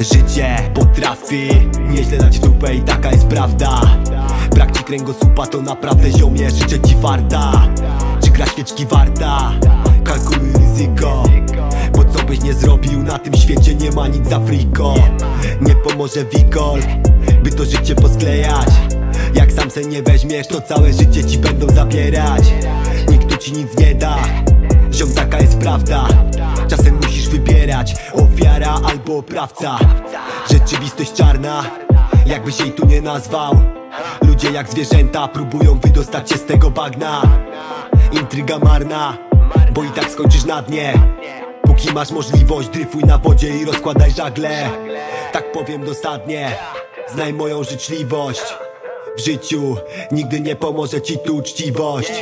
Życie potrafi nieźle dać w dupę i taka jest prawda. Brak ci kręgosłupa to naprawdę ziomie, życzę ci farta Czy gra świeczki warta? Kalkuluj ryzyko. Bo co byś nie zrobił, na tym świecie nie ma nic za friko. Nie pomoże wikol, by to życie posklejać. Jak sam se nie weźmiesz, to całe życie ci będą zabierać Nikt tu ci nic nie da. Ziom taka jest prawda Czasem musisz wybierać Ofiara albo oprawca Rzeczywistość czarna Jakbyś jej tu nie nazwał. Ludzie jak zwierzęta próbują wydostać się z tego bagna. Intryga marna Bo i tak skończysz na dnie. Póki masz możliwość dryfuj na wodzie i rozkładaj żagle. Tak powiem dosadnie Znaj moją życzliwość. W życiu Nigdy nie pomoże ci tu uczciwość.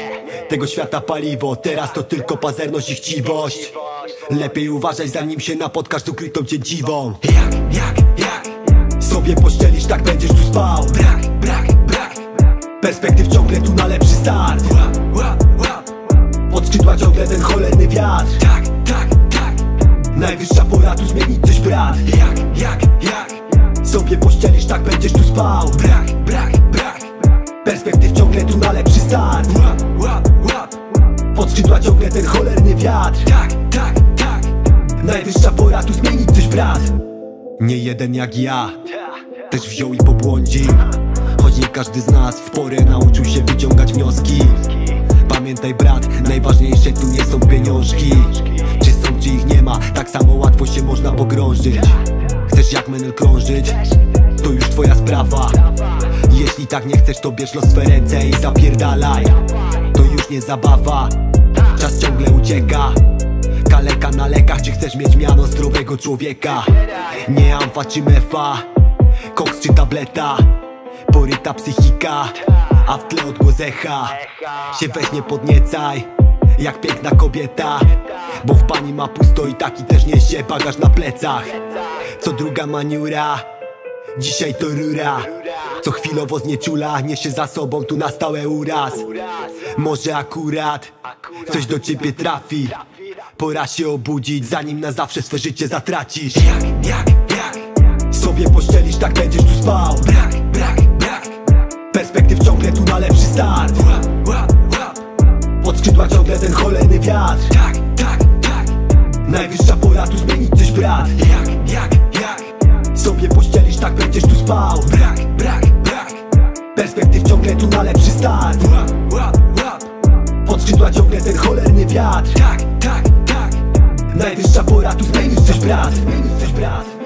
Tego świata paliwo, teraz to tylko pazerność i chciwość Lepiej uważaj zanim się napotkasz z ukrytą cię dziwą. Jak, jak, jak? Sobie pościelisz, tak będziesz tu spał. Brak, brak, brak. Perspektyw ciągle tu na lepszy start. Pod skrzydła ciągle ten cholerny wiatr. Tak, tak, tak. Najwyższa pora tu zmienić coś brat. Jak, jak, jak? Sobie pościelisz, tak będziesz tu spał. Brak, brak, brak. Perspektyw ciągle tu na lepszy start. Pod skrzydła ciągle ten cholerny wiatr. Tak, tak, brat. Nie jeden jak ja. Też wziął i pobłądził. Choć nie każdy z nas w porę nauczył się wyciągać wnioski. Pamiętaj brat, najważniejsze tu nie są pieniążki. Czy są, czy ich nie ma, tak samo łatwo się można pogrążyć. Chcesz jak menel krążyć? To już twoja sprawa. Jeśli tak nie chcesz, to bierz los w ręce i zapierdalaj. To już nie zabawa. Czas ciągle ucieka Kaleka na lekach, czy chcesz mieć miano zdrowego człowieka? Nie amfa czy mefa Koks czy tableta Poryta psychika A w tle odgłos echa Się weź nie podniecaj Jak piękna kobieta. Bo w pani ma pusto i taki też niesie bagaż na plecach. Co druga maniura Dzisiaj to rura. Co chwilowo znieczula Niesie za sobą tu na stałe uraz. Może akurat Coś do ciebie trafi Pora się obudzić Zanim na zawsze swe życie zatracisz. Jak, jak, jak Sobie pościelisz, tak będziesz tu spał. Brak, brak, brak. Perspektyw ciągle tu na lepszy start. Łap, łap, łap Pod skrzydła ciągle ten cholerny wiatr. Tak, tak, tak. Najwyższa pora tu zmienić coś brat. Jak, jak, jak. Sobie pościelisz, tak będziesz tu spał. Brak, brak, brak. Perspektyw ciągle tu na lepszy start. Łap, łap, łap Pod skrzydła ciągle ten cholerny wiatr. Tak, tak, tak Najwyższa pora tu zmienić coś brat